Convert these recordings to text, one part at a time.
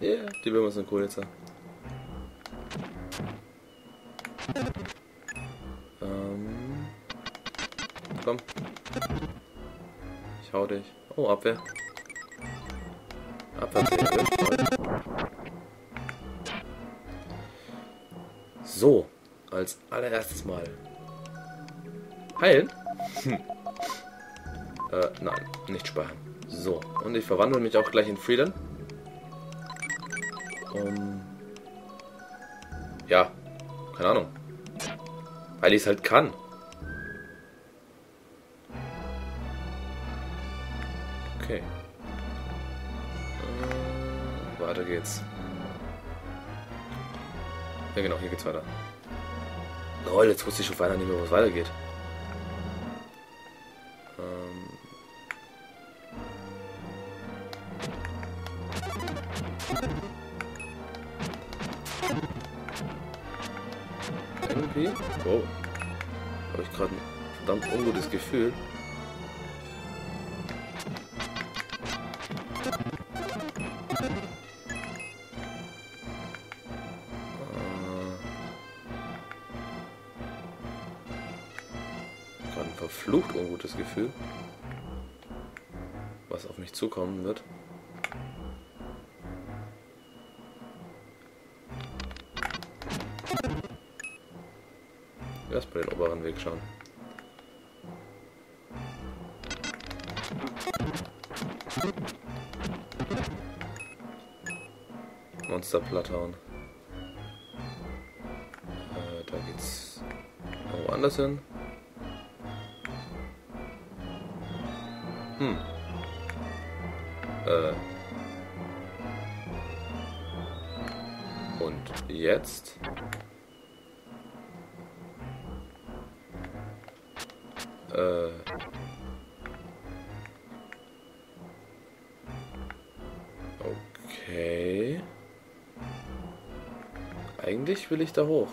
Yeah, die Würmer sind cool jetzt. Ähm. Komm. Ich hau dich. Oh, Abwehr. Abwehr. So, als allererstes mal. Heilen? Hm. Äh, nein, nicht speichern. So, und ich verwandle mich auch gleich in Freedom. Um, ja, keine Ahnung. Weil ich es halt kann. Okay. Äh, weiter geht's. Ja genau, hier geht's weiter. Lol, jetzt wusste ich schon weiter nicht mehr, wo es weitergeht. Ähm. Irgendwie? Wow. Habe ich gerade ein verdammt ungutes Gefühl. verflucht ungutes Gefühl, was auf mich zukommen wird. Erstmal den oberen Weg schauen. Monster Platthauen. Äh, da geht's woanders hin. Hm. Äh. Und jetzt? Äh. Okay. Eigentlich will ich da hoch.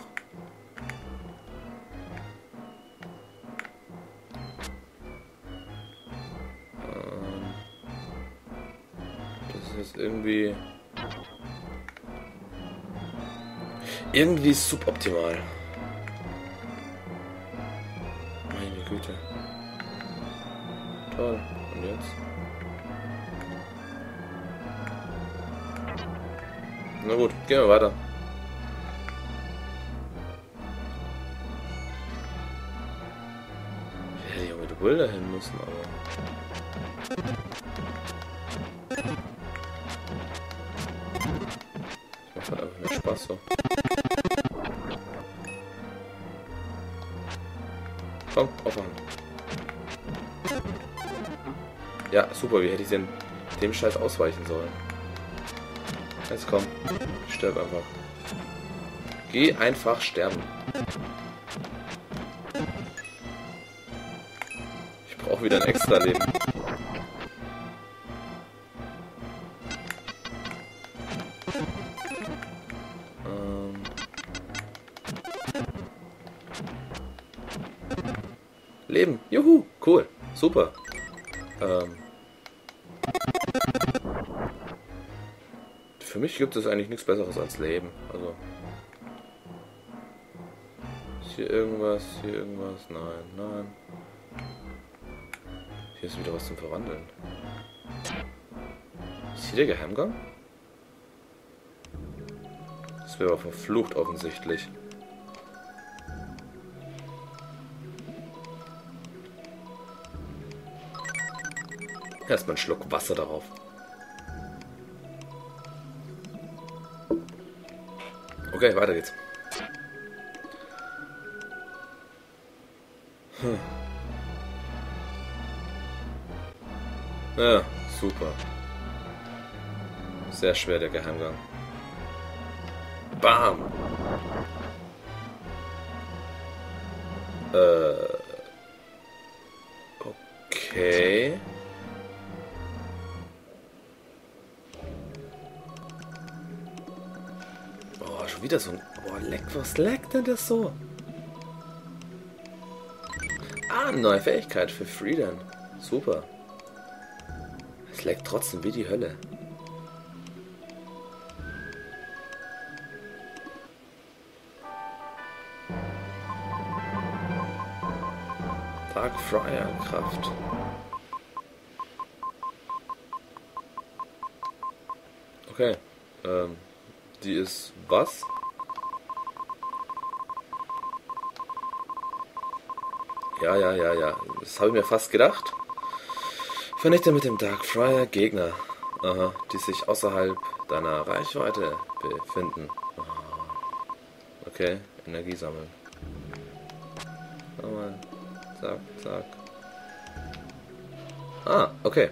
ist irgendwie... Irgendwie suboptimal. Meine Güte. Toll. Und jetzt? Na gut, gehen wir weiter. Ich hätte ja mit Will dahin müssen, aber... macht einfach mehr Spaß so. Komm, aufmachen. Ja, super, wie hätte ich denn dem Scheiß ausweichen sollen? Jetzt komm, sterb einfach. Geh einfach sterben. Ich brauche wieder ein extra Leben. Leben. Juhu, cool. Super. Ähm. Für mich gibt es eigentlich nichts Besseres als Leben. Also. Ist hier irgendwas? Hier irgendwas? Nein, nein. Hier ist wieder was zum Verwandeln. Ist hier der Geheimgang? Das wäre aber verflucht offensichtlich. Erstmal einen Schluck Wasser darauf. Okay, weiter geht's. Hm. Ja, super. Sehr schwer der Geheimgang. Bam! Äh. Okay. schon wieder so ein... Boah, leck, was leckt denn das so? Ah, eine neue Fähigkeit für Freedom. Super. Es leckt trotzdem wie die Hölle. Dark Fryer Kraft. Okay. Ähm die ist was? Ja, ja, ja, ja. Das habe ich mir fast gedacht. Vernichte mit dem Dark Friar Gegner, aha, die sich außerhalb deiner Reichweite befinden. Okay, Energie sammeln. Nochmal. Zack, zack. Ah, okay.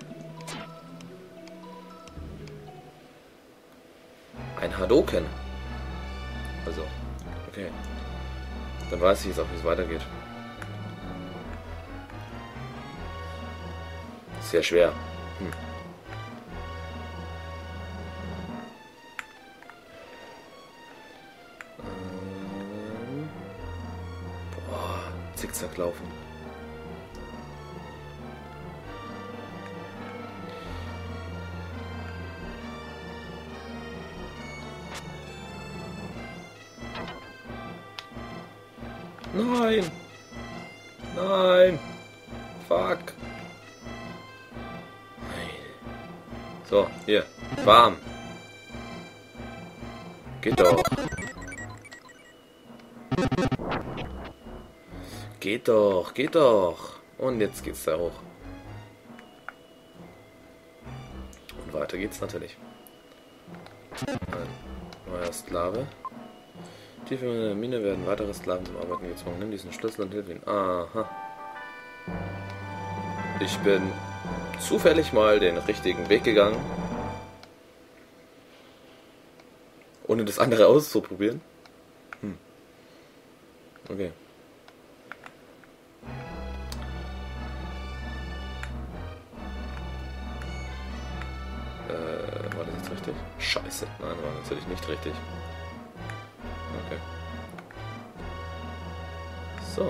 Ein Hadoken. Also, okay. Dann weiß ich jetzt auch, wie es weitergeht. Sehr schwer. Hm. Ähm. Boah, zickzack laufen. Nein! Nein! Fuck! So, hier. Warm. Geht doch. Geht doch, geht doch. Und jetzt geht's da hoch. Und weiter geht's natürlich. Ein neuer Sklave. Tief in der Mine werden weitere Sklaven zum Arbeiten gezwungen. Nimm diesen Schlüssel und hilf ihnen. Aha. Ich bin zufällig mal den richtigen Weg gegangen. Ohne das andere auszuprobieren. Hm. Okay. Äh, war das jetzt richtig? Scheiße. Nein, war natürlich nicht richtig. So.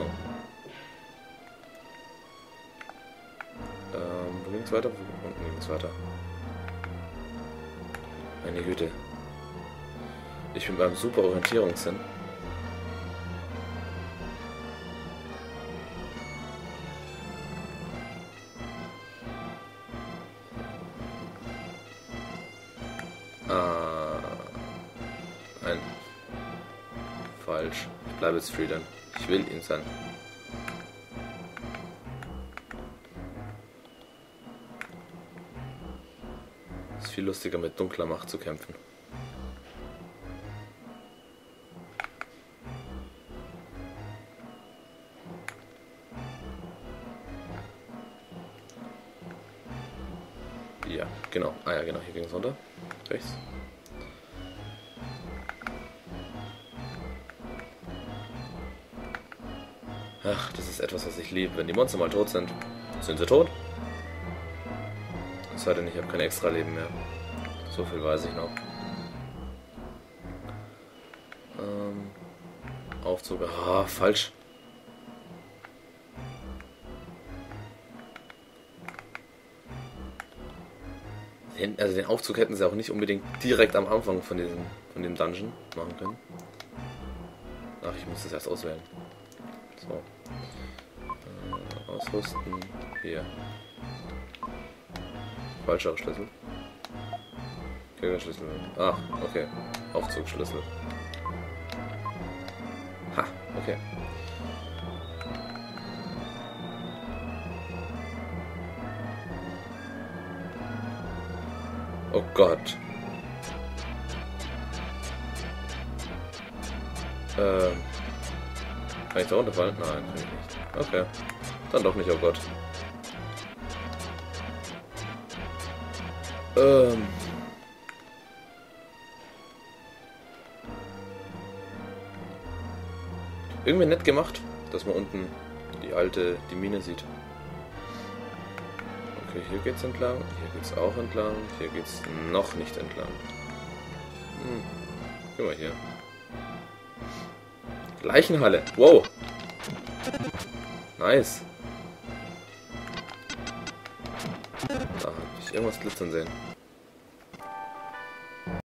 Ähm, wo ging's weiter? Unten ging's weiter. Meine Güte. Ich bin beim super Orientierungssinn. Ich bleibe jetzt Freedom. Ich will ihn sein. Ist viel lustiger mit dunkler Macht zu kämpfen. Ja, genau. Ah ja, genau. Hier ging es runter. Rechts. Ach, das ist etwas, was ich liebe. Wenn die Monster mal tot sind, sind sie tot. Es sei denn, ich habe kein extra Leben mehr. So viel weiß ich noch. Ähm, Aufzug. Ah, falsch. Den, also den Aufzug hätten sie auch nicht unbedingt direkt am Anfang von diesem, von dem Dungeon machen können. Ach, ich muss das erst auswählen. So. Äh, ausrüsten. Hier. Falscher Schlüssel. Schlüssel. Ah, okay. Aufzugschlüssel. Ha, okay. Oh Gott. Ähm. Kann ich da runterfallen? Nein, kann ich nicht. Okay. Dann doch nicht, oh Gott. Ähm. Irgendwie nett gemacht, dass man unten die alte, die Mine sieht. Okay, hier geht's entlang, hier geht's auch entlang, hier geht's noch nicht entlang. Hm. Guck mal hier. Leichenhalle. Wow. Nice. Da habe ich irgendwas glitzern sehen.